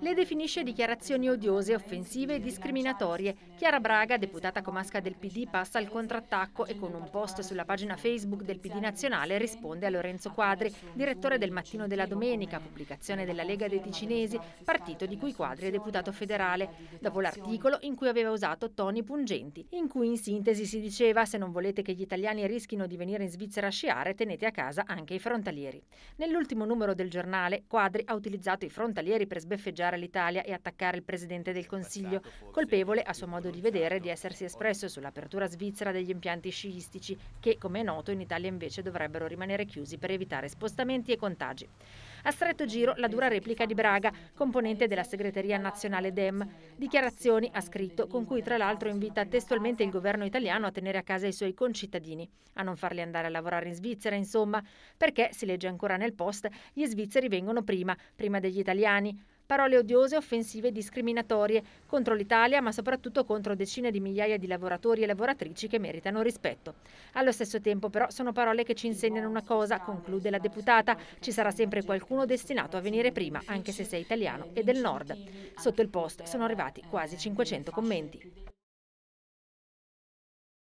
Le definisce dichiarazioni odiose, offensive e discriminatorie. Chiara Braga, deputata comasca del PD, passa al contrattacco e con un post sulla pagina Facebook del PD nazionale risponde a Lorenzo Quadri, direttore del Mattino della Domenica, pubblicazione della Lega dei Ticinesi, partito di cui Quadri è deputato federale, dopo l'articolo in cui aveva usato toni pungenti, in cui in sintesi si diceva se non volete che gli italiani rischino di venire in Svizzera a sciare, tenete a casa anche i frontalieri. Nell'ultimo numero del giornale, Quadri ha utilizzato i frontalieri per sbeffeggiare l'Italia e attaccare il Presidente del Consiglio, colpevole a suo modo di vedere di essersi espresso sull'apertura svizzera degli impianti sciistici che, come è noto, in Italia invece dovrebbero rimanere chiusi per evitare spostamenti e contagi. A stretto giro la dura replica di Braga, componente della segreteria nazionale DEM. Dichiarazioni, ha scritto, con cui tra l'altro invita testualmente il governo italiano a tenere a casa i suoi concittadini, a non farli andare a lavorare in Svizzera, insomma, perché, si legge ancora nel post, gli svizzeri vengono prima, prima degli italiani parole odiose, offensive e discriminatorie contro l'Italia, ma soprattutto contro decine di migliaia di lavoratori e lavoratrici che meritano rispetto. Allo stesso tempo però sono parole che ci insegnano una cosa, conclude la deputata, ci sarà sempre qualcuno destinato a venire prima, anche se sei italiano e del nord. Sotto il post sono arrivati quasi 500 commenti.